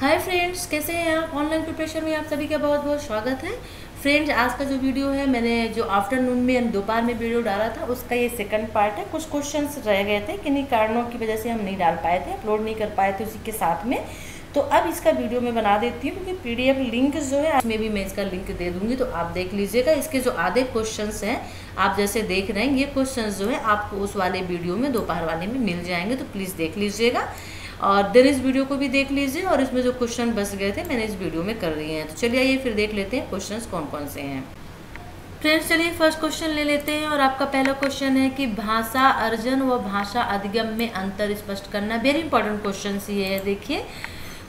Hi friends, कैसे हैं आप? ऑनलाइन प्रिपरेशन में आप सभी का बहुत बहुत स्वागत है। फ्रेंड्स, आज का जो वीडियो है, मैंने जो आफ्टरनून में दोपहर में वीडियो डाला था, उसका ये सेकंड पार्ट है। कुछ क्वेश्चंस रह गए थे, किन्हीं कारणों की वजह से हम नहीं डाल पाए थे अपलोड नहीं कर पाए थे उसी के साथ में। तो अब इसका वीडियो मैं बना देती हूँ क्योंकि पीडीएफ लिंक जो है, उसमें भी मैं इसका लिंक दे दूँगी तो आप देख लीजिएगा। इसके जो आधे क्वेश्चन हैं, आप जैसे देख रहे हैं, ये क्वेश्चन जो है, आपको उस वाले वीडियो में, दोपहर वाले में मिल जाएँगे तो प्लीज़ देख लीजिएगा। और देन इस वीडियो को भी देख लीजिए और इसमें जो क्वेश्चन बच गए थे, मैंने इस वीडियो में कर दिए हैं। तो चलिए आइए, फिर देख लेते हैं क्वेश्चंस कौन कौन से हैं। फ्रेंड्स चलिए फ़र्स्ट क्वेश्चन ले लेते हैं और आपका पहला क्वेश्चन है कि भाषा अर्जन व भाषा अधिगम में अंतर स्पष्ट करना वेरी इंपॉर्टेंट क्वेश्चन ये है, देखिए।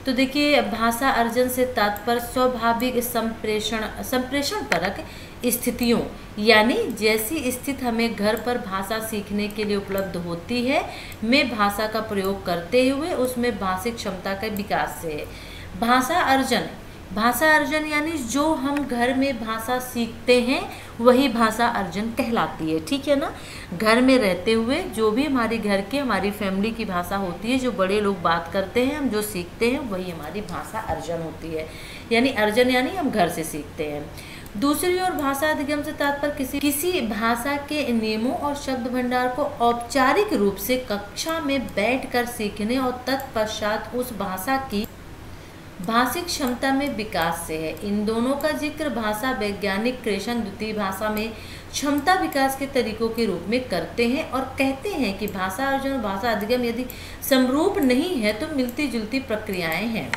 तो देखिए, भाषा अर्जन से तात्पर्य, स्वाभाविक संप्रेषण संप्रेषण परक स्थितियों, यानी जैसी स्थिति हमें घर पर भाषा सीखने के लिए उपलब्ध होती है, में भाषा का प्रयोग करते हुए उसमें भाषिक क्षमता का विकास से है। भाषा अर्जन भाषा अर्जन यानी जो हम घर में भाषा सीखते हैं, वही भाषा अर्जन कहलाती है, ठीक है ना? घर में रहते हुए जो भी हमारे घर के, हमारी फैमिली की भाषा होती है, जो बड़े लोग बात करते हैं, हम जो सीखते हैं, वही हमारी भाषा अर्जन होती है। यानी अर्जन यानी हम घर से सीखते हैं। दूसरी ओर भाषा अधिगम से तात्पर्य किसी किसी भाषा के नियमों और शब्द भंडार को औपचारिक रूप से कक्षा में बैठकर सीखने और तत्पश्चात उस भाषा की भाषिक क्षमता में विकास से है। इन दोनों का ज़िक्र भाषा वैज्ञानिक क्रेशन द्वितीय भाषा में क्षमता विकास के तरीकों के रूप में करते हैं और कहते हैं कि भाषा अर्जन और भाषा अधिगम यदि समरूप नहीं है तो मिलती जुलती प्रक्रियाएँ हैं।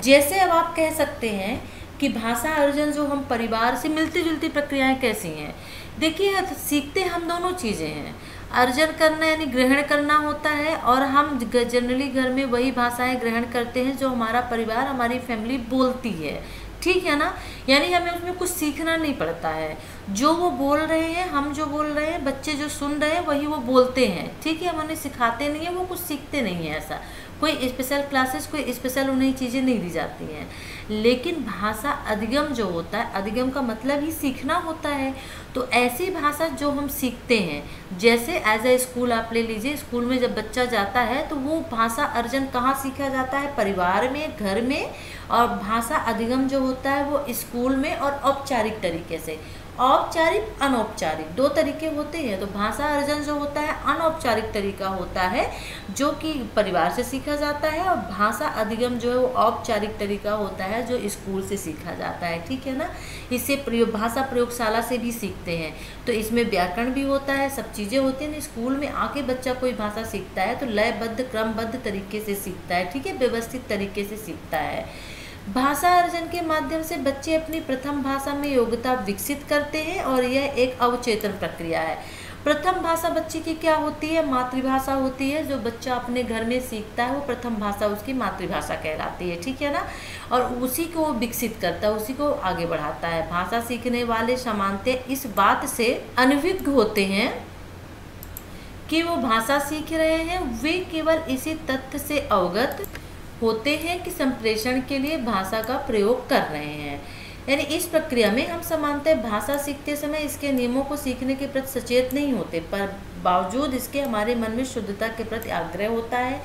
जैसे अब आप कह सकते हैं कि भाषा अर्जन जो हम परिवार से मिलती जुलती प्रक्रियाएँ कैसी हैं। देखिए, सीखते हम दोनों चीज़ें हैं। अर्जन करना यानी ग्रहण करना होता है और हम जनरली घर में वही भाषाएँ ग्रहण करते हैं जो हमारा परिवार, हमारी फैमिली बोलती है। ठीक है ना? यानी हमें उसमें कुछ सीखना नहीं पड़ता है। जो वो बोल रहे हैं, हम जो बोल रहे हैं, बच्चे जो सुन रहे हैं, वही वो बोलते हैं। ठीक है? हम उन्हें सिखाते नहीं है, वो कुछ सीखते नहीं है ऐसा। कोई स्पेशल क्लासेस कोई स्पेशल उन्हें चीज़ें नहीं दी जाती हैं। लेकिन भाषा अधिगम जो होता है, अधिगम का मतलब ही सीखना होता है। तो ऐसी भाषा जो हम सीखते हैं, जैसे एज ए स्कूल आप ले लीजिए स्कूल में जब बच्चा जाता है तो वो भाषा अर्जन कहाँ सीखा जाता है? परिवार में, घर में, और भाषा अधिगम जो होता है, वो स्कूल में और औपचारिक तरीके से। औपचारिक, अनौपचारिक। दो तरीके होते हैं तो भाषा अर्जन जो होता है, अनौपचारिक तरीका होता है, जो कि परिवार से सीखा जाता है, और भाषा अधिगम जो है, वो औपचारिक तरीका होता है, जो स्कूल से सीखा जाता है, ठीक है ना? इससे प्रयोग, भाषा प्रयोगशाला से भी सीखते हैं। तो इसमें व्याकरण भी होता है, सब चीज़ें होती हैं, स्कूल में आके बच्चा कोई भाषा सीखता है तो लयबद्ध, क्रमबद्ध तरीके से सीखता है, ठीक है? व्यवस्थित तरीके से सीखता है। भाषा अर्जन के माध्यम से बच्चे अपनी प्रथम भाषा में योग्यता विकसित करते हैं और यह एक अवचेतन प्रक्रिया है। प्रथम भाषा बच्चे की क्या होती है? मातृभाषा होती है, जो बच्चा अपने घर में सीखता है, वो प्रथम भाषा उसकी मातृभाषा कहलाती है, ठीक है ना? और उसी को वो विकसित करता है, उसी को आगे बढ़ाता है। भाषा सीखने वाले सामान्यतः इस बात से अनभिज्ञ होते हैं कि वो भाषा सीख रहे हैं, वे केवल इसी तथ्य से अवगत होते हैं कि संप्रेषण के लिए भाषा का प्रयोग कर रहे हैं। यानी इस प्रक्रिया में हम समानतः भाषा सीखते समय इसके नियमों को सीखने के प्रति सचेत नहीं होते, पर बावजूद इसके हमारे मन में शुद्धता के प्रति आग्रह होता है।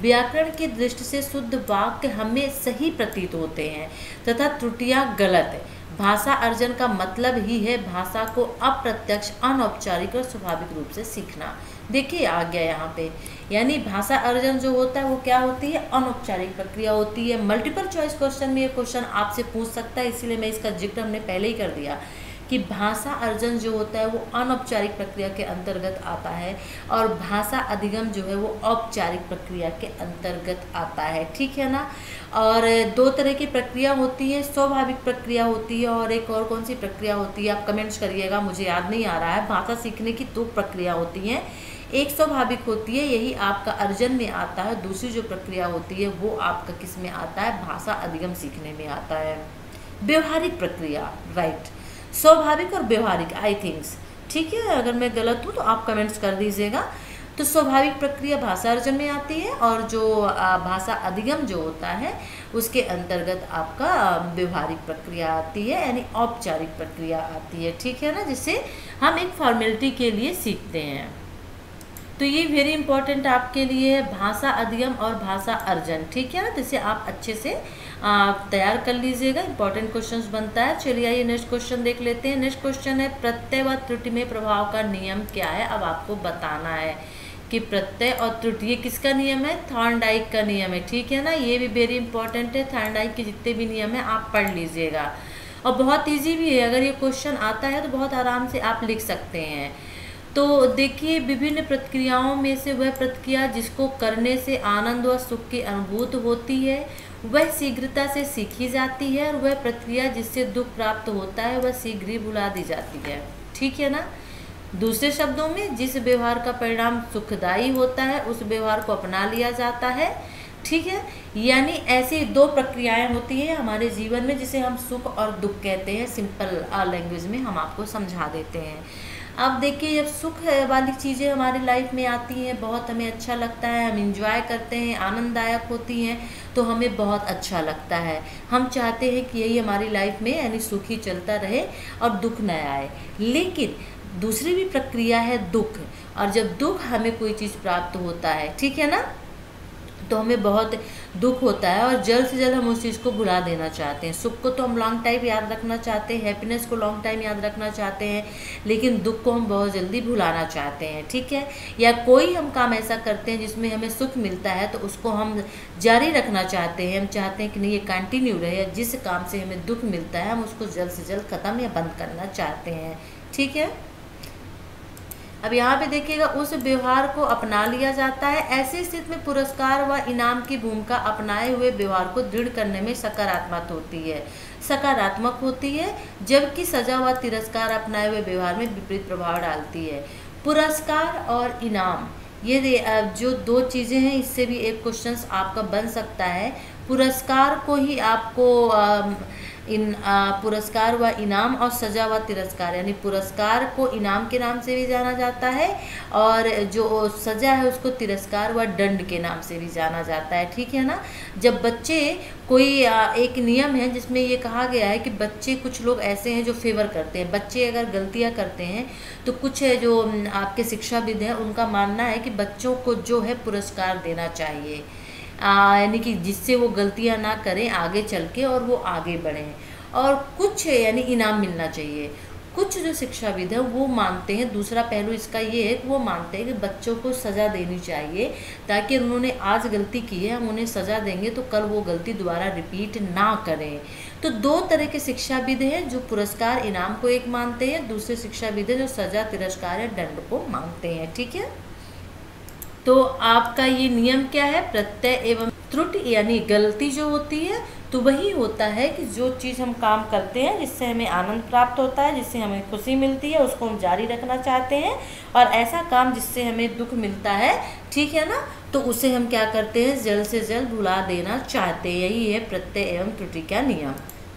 व्याकरण की दृष्टि से शुद्ध वाक्य हमें सही प्रतीत होते हैं, तथा त्रुटियाँ गलत है। भाषा अर्जन का मतलब ही है भाषा को अप्रत्यक्ष, अनौपचारिक और स्वाभाविक रूप से सीखना। देखिए आ गया यहाँ पे। यानी भाषा अर्जन जो होता है वो क्या होती है? अनौपचारिक प्रक्रिया होती है। मल्टीपल चॉइस क्वेश्चन में ये क्वेश्चन आपसे पूछ सकता है, इसीलिए मैं इसका ज़िक्र हमने पहले ही कर दिया कि भाषा अर्जन जो होता है वो अनौपचारिक प्रक्रिया के अंतर्गत आता है और भाषा अधिगम जो है वो औपचारिक प्रक्रिया के अंतर्गत आता है। ठीक है ना? और दो तरह की प्रक्रिया होती है। स्वाभाविक प्रक्रिया होती है और एक और कौन सी प्रक्रिया होती है? आप कमेंट्स करिएगा, मुझे याद नहीं आ रहा है। भाषा सीखने की दो प्रक्रिया होती हैं। एक स्वाभाविक होती है, यही आपका अर्जन में आता है। दूसरी जो प्रक्रिया होती है, वो आपका किसमें आता है? भाषा अधिगम सीखने में आता है। व्यवहारिक प्रक्रिया राइट स्वाभाविक और व्यवहारिक आई थिंक्स ठीक है, अगर मैं गलत हूँ तो आप कमेंट्स कर दीजिएगा। तो स्वाभाविक प्रक्रिया भाषा अर्जन में आती है और जो भाषा अधिगम जो होता है, उसके अंतर्गत आपका व्यवहारिक प्रक्रिया आती है, यानी औपचारिक प्रक्रिया आती है। ठीक है ना? जिसे हम एक फॉर्मेलिटी के लिए सीखते हैं। तो ये वेरी इंपॉर्टेंट आपके लिए है भाषा अधिगम और भाषा अर्जन। ठीक है? ना तो इसे आप अच्छे से तैयार कर लीजिएगा। इंपॉर्टेंट क्वेश्चंस बनता है। चलिए आइए नेक्स्ट क्वेश्चन देख लेते हैं। नेक्स्ट क्वेश्चन है, प्रत्यय व त्रुटि में प्रभाव का नियम क्या है? अब आपको बताना है कि प्रत्यय और त्रुटि, ये किसका नियम है? थॉर्नडाइक का नियम है। ठीक है ना? ये भी वेरी इंपॉर्टेंट है। थॉर्नडाइक के जितने भी नियम है, आप पढ़ लीजिएगा। और बहुत ईजी भी है। अगर ये क्वेश्चन आता है तो बहुत आराम से आप लिख सकते हैं। तो देखिए, विभिन्न प्रतिक्रियाओं में से वह प्रतिक्रिया जिसको करने से आनंद व सुख की अनुभूत होती है, वह शीघ्रता से सीखी जाती है और वह प्रक्रिया जिससे दुख प्राप्त होता है, वह शीघ्र ही भुला दी जाती है। ठीक है ना? दूसरे शब्दों में, जिस व्यवहार का परिणाम सुखदायी होता है, उस व्यवहार को अपना लिया जाता है। ठीक है? यानी ऐसी दो प्रक्रियाएँ होती हैं हमारे जीवन में, जिसे हम सुख और दुख कहते हैं। सिंपल लैंग्वेज में हम आपको समझा देते हैं। अब देखिए, जब सुख वाली चीज़ें हमारी लाइफ में आती हैं, बहुत हमें अच्छा लगता है, हम इंजॉय करते हैं, आनंददायक होती हैं तो हमें बहुत अच्छा लगता है। हम चाहते हैं कि यही हमारी लाइफ में यानी सुखी चलता रहे और दुख न आए। लेकिन दूसरी भी प्रक्रिया है दुख। और जब दुख हमें कोई चीज़ प्राप्त होता है, ठीक है ना? तो हमें बहुत दुख होता है और जल्द से जल्द हम उस चीज़ को भुला देना चाहते हैं। सुख को तो हम लॉन्ग टाइम याद रखना चाहते हैं हैप्पीनेस को लॉन्ग टाइम याद रखना चाहते हैं, लेकिन दुख को हम बहुत जल्दी भुलाना चाहते हैं, ठीक है? या कोई हम काम ऐसा करते हैं जिसमें हमें सुख मिलता है तो उसको हम जारी रखना चाहते हैं। हम चाहते हैं कि नहीं, ये कंटिन्यू रहे जिस काम से हमें दुख मिलता है, हम उसको जल्द से जल्द ख़त्म या बंद करना चाहते हैं, ठीक है? अब यहाँ पे देखिएगा, उस व्यवहार को अपना लिया जाता है। ऐसी स्थिति में पुरस्कार व इनाम की भूमिका अपनाए हुए व्यवहार को दृढ़ करने में सकारात्मक होती है। सकारात्मक होती है, जबकि सजा व तिरस्कार अपनाए हुए व्यवहार में विपरीत प्रभाव डालती है। पुरस्कार और इनाम, ये जो दो चीज़ें हैं, इससे भी एक क्वेश्चन आपका बन सकता है। पुरस्कार को ही आपको इन आ, पुरस्कार व इनाम और सजा व तिरस्कार यानी पुरस्कार को इनाम के नाम से भी जाना जाता है और जो सजा है उसको तिरस्कार व दंड के नाम से भी जाना जाता है। ठीक है ना? जब बच्चे कोई आ, एक नियम है जिसमें ये कहा गया है कि बच्चे कुछ लोग ऐसे हैं जो फेवर करते हैं। बच्चे अगर गलतियाँ करते हैं तो कुछ है जो आपके शिक्षाविद हैं उनका मानना है कि बच्चों को जो है पुरस्कार देना चाहिए। यानी कि जिससे वो गलतियाँ ना करें, आगे चल के और वो आगे बढ़ें। और कुछ, यानी इनाम मिलना चाहिए। कुछ जो शिक्षाविद हैं, वो मानते हैं, दूसरा पहलू इसका ये है कि वो मानते हैं कि बच्चों को सज़ा देनी चाहिए, ताकि उन्होंने आज गलती की है, हम उन्हें सज़ा देंगे तो कल वो गलती दोबारा रिपीट ना करें। तो दो तरह के शिक्षाविद हैं, जो पुरस्कार इनाम को एक मानते हैं, दूसरे शिक्षाविद हैं, जो सज़ा तिरस्कार या दंड को मानते हैं। ठीक है? तो आपका ये नियम क्या है? प्रत्यय एवं त्रुटि यानी गलती जो होती है तो वही होता है कि जो चीज़ हम काम करते हैं, जिससे हमें आनंद प्राप्त होता है, जिससे हमें खुशी मिलती है, उसको हम जारी रखना चाहते हैं और ऐसा काम जिससे हमें दुख मिलता है, ठीक है ना? तो उसे हम क्या करते हैं? जल्द से जल्द भुला देना चाहते हैं। यही है प्रत्यय एवं त्रुटि का नियम।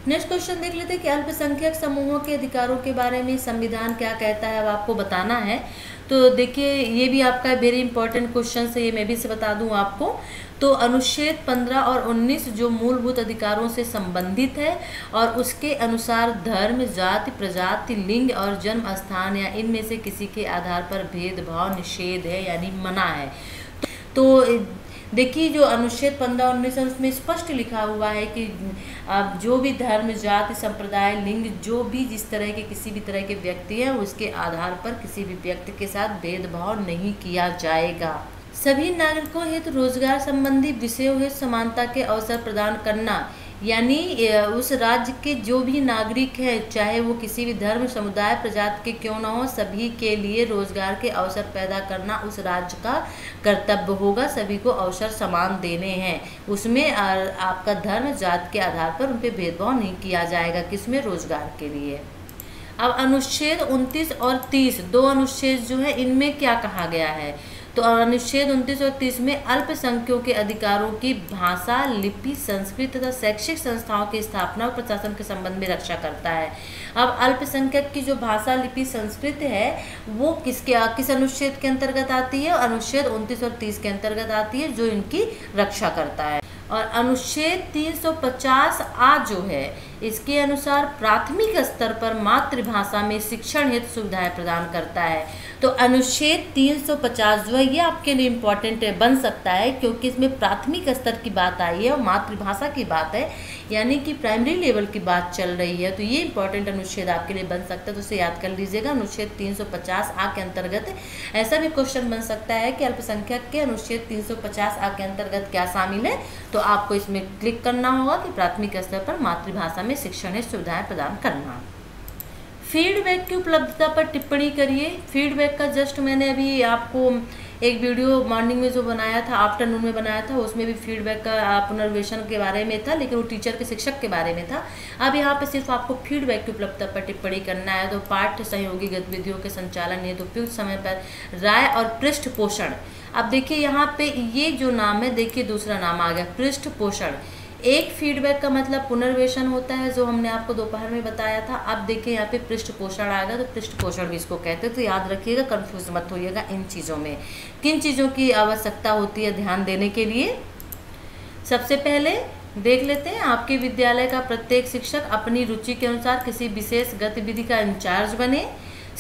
नेक्स्ट क्वेश्चन देख लेते हैं कि अल्पसंख्यक समूहों के अधिकारों के बारे में संविधान क्या कहता है? अब आपको बताना है। तो देखिए, ये भी आपका वेरी इंपॉर्टेंट क्वेश्चन है, ये मैं भी से बता दूँ आपको। तो अनुच्छेद 15 और 19 जो मूलभूत अधिकारों से संबंधित है और उसके अनुसार धर्म, जाति, प्रजाति, लिंग और जन्म स्थान या इनमें से किसी के आधार पर भेदभाव, निषेध है, यानी मना है। तो देखिए, जो अनुच्छेद पंद्रह उन्नीस उसमें स्पष्ट लिखा हुआ है कि, आप जो भी धर्म, जाति, संप्रदाय, लिंग, जो भी जिस तरह के किसी भी तरह के व्यक्ति हैं, उसके आधार पर किसी भी व्यक्ति के साथ भेदभाव नहीं किया जाएगा। सभी नागरिकों हेतु तो रोज़गार संबंधी विषयों हेतु समानता के अवसर प्रदान करना यानी उस राज्य के जो भी नागरिक हैं, चाहे वो किसी भी धर्म, समुदाय, प्रजाति के क्यों ना हो, सभी के लिए रोज़गार के अवसर पैदा करना उस राज्य का कर्तव्य होगा। सभी को अवसर समान देने हैं। उसमें आपका धर्म, जात के आधार पर उन पर भेदभाव नहीं किया जाएगा किसमें रोज़गार के लिए। अब अनुच्छेद 29 और 30 दो अनुच्छेद जो है, इनमें क्या कहा गया है? तो अनुच्छेद उनतीस और तीस में अल्पसंख्यकों के अधिकारों की भाषा, लिपि, संस्कृत तथा शैक्षिक संस्थाओं की स्थापना और प्रशासन के संबंध में रक्षा करता है। अब अल्पसंख्यक की जो भाषा, लिपि, संस्कृत है, वो किसके, किस अनुच्छेद के अंतर्गत आती है? अनुच्छेद उनतीस और तीस के अंतर्गत आती है, जो इनकी रक्षा करता है। और अनुच्छेद 350 आ जो है इसके अनुसार प्राथमिक स्तर पर मातृभाषा में शिक्षण हित सुविधाएँ प्रदान करता है। तो अनुच्छेद 350 जो है, ये आपके लिए इम्पोर्टेंट बन सकता है, क्योंकि इसमें प्राथमिक स्तर की बात आई है और मातृभाषा की बात है, यानी कि प्राइमरी लेवल की बात चल रही है। तो ये इंपॉर्टेंट अनुच्छेद आपके लिए बन सकता है तो उसे याद कर लीजिएगा, अनुच्छेद 350 आ के अंतर्गत। ऐसा भी क्वेश्चन बन सकता है कि अल्पसंख्यक के अनुच्छेद 350 आ के अंतर्गत क्या शामिल है तो आपको इसमें क्लिक करना होगा कि प्राथमिक स्तर पर मातृभाषा में शिक्षण सुविधाएँ प्रदान करना। फीडबैक की उपलब्धता पर टिप्पणी करिए। फीडबैक का जस्ट मैंने अभी आपको एक वीडियो मॉर्निंग में जो बनाया था, आफ्टरनून में बनाया था, उसमें भी फीडबैक का पुनर्वेशन के बारे में था, लेकिन वो टीचर के शिक्षक के बारे में था। अब यहाँ पे सिर्फ़ आपको फीडबैक की उपलब्धता पर टिप्पणी करना है तो पाठ्य सहयोगी गतिविधियों के संचालन हेतु तो उपयुक्त समय पर राय और पृष्ठ पोषण। अब देखिए यहाँ पे ये जो नाम है, देखिए दूसरा नाम आ गया, पृष्ठ पोषण। एक फीडबैक का मतलब पुनर्वेशन होता है, जो हमने आपको दोपहर में बताया था। अब देखिए यहाँ पे पृष्ठ पोषण आएगा तो पृष्ठ पोषण भी इसको कहते हैं। तो याद रखिएगा कंफ्यूज मत होइएगा इन चीज़ों में। किन चीज़ों की आवश्यकता होती है ध्यान देने के लिए? सबसे पहले देख लेते हैं, आपके विद्यालय का प्रत्येक शिक्षक अपनी रुचि के अनुसार किसी विशेष गतिविधि का इंचार्ज बने।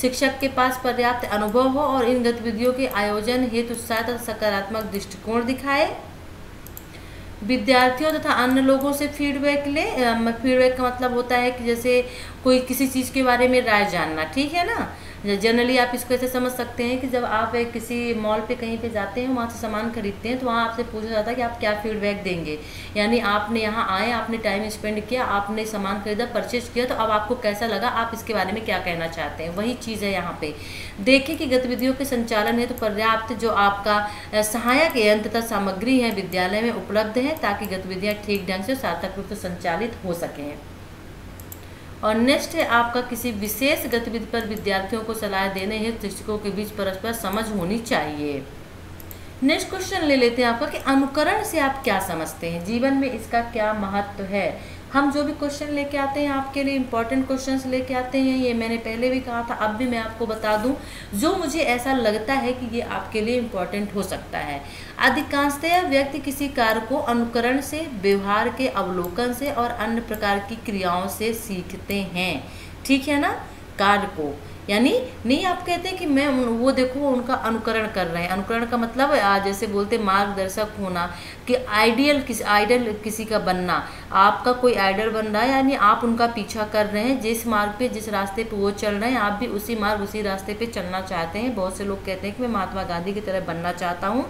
शिक्षक के पास पर्याप्त अनुभव हो और इन गतिविधियों के आयोजन हेतु सकारात्मक दृष्टिकोण दिखाए। विद्यार्थियों तथा अन्य लोगों से फीडबैक ले। फीडबैक का मतलब होता है कि जैसे कोई किसी चीज़ के बारे में राय जानना, ठीक है ना? जनरली आप इसको ऐसे समझ सकते हैं कि जब आप किसी मॉल पे कहीं पे जाते हैं, वहाँ से सामान खरीदते हैं तो वहाँ आपसे पूछा जाता है कि आप क्या फीडबैक देंगे। यानी आपने यहाँ आए, आपने टाइम स्पेंड किया, आपने सामान खरीदा परचेज किया तो अब आपको कैसा लगा, आप इसके बारे में क्या कहना चाहते हैं? वही चीज़ है यहाँ पर देखें कि गतिविधियों के संचालन है तो पर्याप्त जो आपका सहायक यंत्र तथा सामग्री है विद्यालय में उपलब्ध है, ताकि गतिविधियाँ ठीक ढंग से सार्थक रूप से संचालित हो सकें। और नेक्स्ट है आपका किसी विशेष गतिविधि पर विद्यार्थियों को सलाह देने हेतु शिक्षकों के बीच परस्पर समझ होनी चाहिए। नेक्स्ट क्वेश्चन ले लेते हैं आपका कि अनुकरण से आप क्या समझते हैं? जीवन में इसका क्या महत्व है? हम जो भी क्वेश्चन लेके आते हैं, आपके लिए इंपॉर्टेंट क्वेश्चन लेके आते हैं, ये मैंने पहले भी कहा था, अब भी मैं आपको बता दूँ, जो मुझे ऐसा लगता है कि ये आपके लिए इंपॉर्टेंट हो सकता है। अधिकांशतः व्यक्ति किसी कार्य को अनुकरण से, व्यवहार के अवलोकन से और अन्य प्रकार की क्रियाओं से सीखते हैं। ठीक है ना? कार्य को। यानी नहीं आप कहते हैं कि मैं वो देखो उनका अनुकरण कर रहे हैं। अनुकरण का मतलब जैसे बोलते मार्गदर्शक होना कि आइडियल किस, आइडल किसी का बनना। आपका कोई आइडल बन रहा है, यानी आप उनका पीछा कर रहे हैं। जिस मार्ग पे, जिस रास्ते पे वो चल रहे हैं, आप भी उसी मार्ग, उसी रास्ते पे चलना चाहते हैं। बहुत से लोग कहते हैं कि मैं महात्मा गांधी की तरह बनना चाहता हूँ।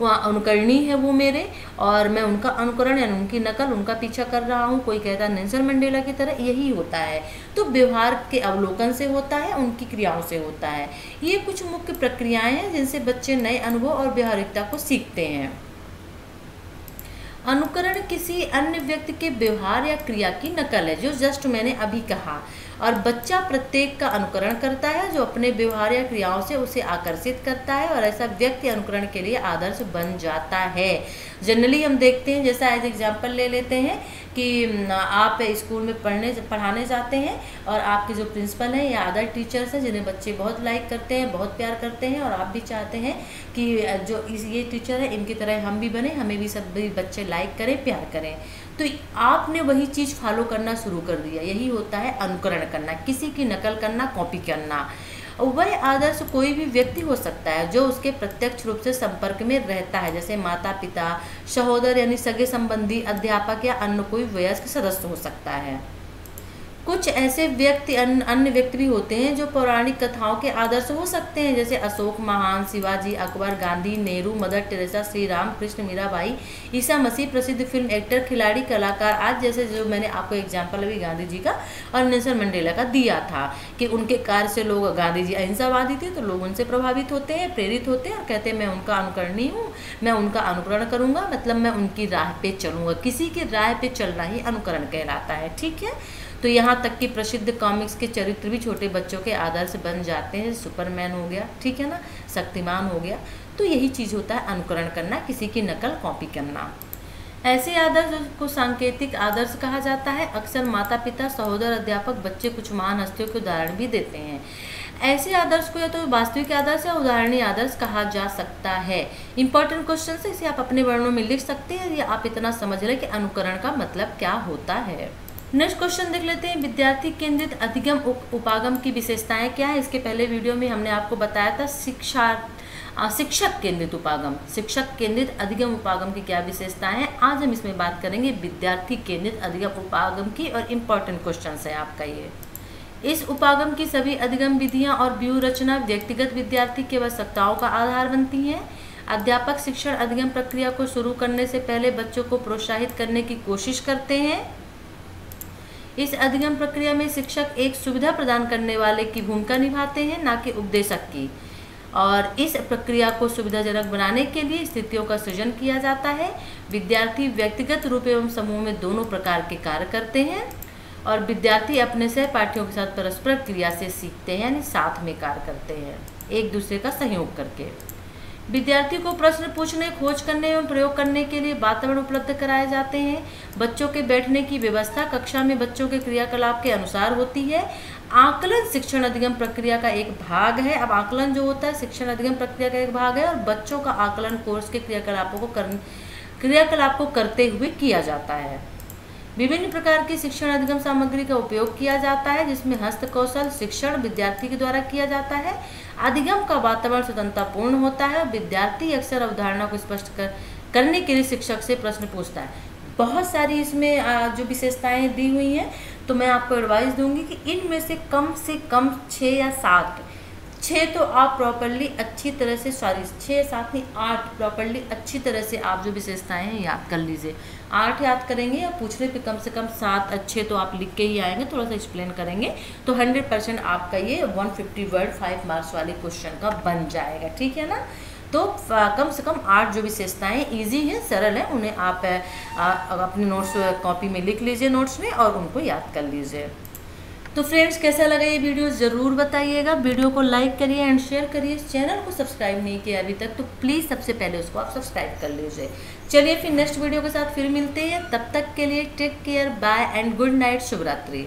वहाँ अनुकरणी है वो मेरे, और मैं उनका अनुकरण यानी उनकी नकल, उनका पीछा कर रहा हूँ। कोई कहता है, नेल्सन मंडेला की तरह यही होता है। तो व्यवहार के अवलोकन से होता है, उनकी क्रियाओं से होता है। ये कुछ मुख्य प्रक्रियाएँ हैं जिनसे बच्चे नए अनुभव और व्यवहारिकता को सीखते हैं। अनुकरण किसी अन्य व्यक्ति के व्यवहार या क्रिया की नकल है, जो जस्ट मैंने अभी कहा। और बच्चा प्रत्येक का अनुकरण करता है, जो अपने व्यवहार या क्रियाओं से उसे आकर्षित करता है और ऐसा व्यक्ति अनुकरण के लिए आदर्श बन जाता है। जनरली हम देखते हैं, जैसा एज एग्ज़ाम्पल ले लेते हैं कि आप स्कूल में पढ़ने, पढ़ाने जाते हैं और आपके जो प्रिंसिपल हैं या अदर टीचर्स हैं, जिन्हें बच्चे बहुत लाइक करते हैं, बहुत प्यार करते हैं और आप भी चाहते हैं कि, जो इस, ये टीचर है, इनकी तरह हम भी बने, हमें भी सब भी बच्चे लाइक करें, प्यार करें। तो आपने वही चीज़ फॉलो करना शुरू कर दिया। यही होता है अनुकरण करना, किसी की नकल करना कॉपी करना। वह आदर्श कोई भी व्यक्ति हो सकता है जो उसके प्रत्यक्ष रूप से संपर्क में रहता है। जैसे माता पिता सहोदर यानी सगे संबंधी, अध्यापक या अन्य कोई वयस्क सदस्य हो सकता है। कुछ ऐसे व्यक्ति अन्य व्यक्ति भी होते हैं जो पौराणिक कथाओं के आदर्श हो सकते हैं, जैसे अशोक, महान, शिवाजी, अकबर, गांधी, नेहरू, मदर टेरेसा श्री राम कृष्ण, मीराबाई, ईसा मसीह, प्रसिद्ध फ़िल्म एक्टर, खिलाड़ी, कलाकार, आज जैसे जो मैंने आपको एग्ज़ाम्पल अभी गांधी जी का और नेल्सन मंडेला का दिया था कि उनके कार्य से लोग, गांधी जी अहिंसावादी थे तो लोग उनसे प्रभावित होते हैं, प्रेरित होते हैं और कहते हैं, मैं उनका अनुकरणीय हूँ, मैं उनका अनुकरण करूँगा मतलब मैं उनकी राह पे चलूँगा, किसी की राह पे चलना ही अनुकरण कहलाता है। ठीक है? तो यहाँ तक कि प्रसिद्ध कॉमिक्स के चरित्र भी छोटे बच्चों के आदर्श बन जाते हैं। सुपरमैन हो गया, ठीक है ना? शक्तिमान हो गया। तो यही चीज़ होता है अनुकरण करना, किसी की नकल कॉपी करना। ऐसे आदर्श को सांकेतिक आदर्श कहा जाता है। अक्सर माता पिता सहोदर, अध्यापक बच्चे कुछ महान हस्तियों के उदाहरण भी देते हैं। ऐसे आदर्श को या तो वास्तविक आदर्श या उदाहरणीय आदर्श कहा जा सकता है। इंपॉर्टेंट क्वेश्चन से इसे आप अपने वर्णों में लिख सकते हैं या आप इतना समझ लें कि अनुकरण का मतलब क्या होता है। नेक्स्ट क्वेश्चन देख लेते हैं। विद्यार्थी केंद्रित अधिगम उपागम की विशेषताएँ क्या है? इसके पहले वीडियो में हमने आपको बताया था शिक्षा शिक्षक केंद्रित उपागम। शिक्षक केंद्रित अधिगम उपागम की क्या विशेषताएँ हैं? आज हम इसमें बात करेंगे विद्यार्थी केंद्रित अधिगम उपागम की और इम्पोर्टेंट क्वेश्चन है आपका ये। इस उपागम की सभी अधिगम विधियाँ और व्यू रचना व्यक्तिगत विद्यार्थी की आवश्यकताओं का आधार बनती हैं। अध्यापक शिक्षण अधिगम प्रक्रिया को शुरू करने से पहले बच्चों को प्रोत्साहित करने की कोशिश करते हैं। इस अधिगम प्रक्रिया में शिक्षक एक सुविधा प्रदान करने वाले की भूमिका निभाते हैं, न कि उपदेशक की। और इस प्रक्रिया को सुविधाजनक बनाने के लिए स्थितियों का सृजन किया जाता है। विद्यार्थी व्यक्तिगत रूप एवं समूह में दोनों प्रकार के कार्य करते हैं और विद्यार्थी अपने सहपाठियों के साथ परस्पर क्रिया से सीखते हैं, यानी साथ में कार्य करते हैं, एक दूसरे का सहयोग करके। विद्यार्थी को प्रश्न पूछने, खोज करने एवं प्रयोग करने के लिए वातावरण उपलब्ध कराए जाते हैं। बच्चों के बैठने की व्यवस्था कक्षा में बच्चों के क्रियाकलाप के अनुसार होती है। आकलन शिक्षण अधिगम प्रक्रिया का एक भाग है। अब आकलन जो होता है, शिक्षण अधिगम प्रक्रिया का एक भाग है और बच्चों का आकलन कोर्स के क्रियाकलापों को कर क्रियाकलाप को करते हुए किया जाता है। विभिन्न प्रकार की शिक्षण अधिगम सामग्री का उपयोग किया जाता है, जिसमें हस्त कौशल शिक्षण विद्यार्थी के द्वारा किया जाता है। अधिगम का वातावरण स्वतंत्रतापूर्ण होता है विद्यार्थी अक्सर अवधारणा को स्पष्ट कर, करने के लिए शिक्षक से प्रश्न पूछता है। बहुत सारी इसमें जो विशेषताएँ दी हुई हैं तो मैं आपको एडवाइस दूँगी कि इनमें से कम से कम छः या सात छः तो आप प्रॉपरली अच्छी तरह से सॉरी छः सात नहीं, आठ प्रॉपरली अच्छी तरह से आप जो विशेषताएँ हैं याद कर लीजिए। आठ याद करेंगे या पूछ पूछने पे कम से कम सात, अच्छे तो आप लिख के ही आएँगे, थोड़ा सा एक्सप्लेन करेंगे। तो हंड्रेड परसेंट आपका ये one fifty word five marks वाले क्वेश्चन का बन जाएगा, ठीक है ना? तो कम से कम आठ जो विशेषताएँ इजी हैं, सरल हैं, उन्हें आप अपने नोट्स कॉपी में लिख लीजिए नोट्स में और उनको याद कर लीजिए। तो फ्रेंड्स, कैसा लगा ये वीडियो ज़रूर बताइएगा। वीडियो को लाइक करिए एंड शेयर करिए। चैनल को सब्सक्राइब नहीं किया अभी तक तो प्लीज़ सबसे पहले उसको आप सब्सक्राइब कर लीजिए। चलिए फिर नेक्स्ट वीडियो के साथ फिर मिलते हैं। तब तक के लिए take care bye and good night शुभरात्रि।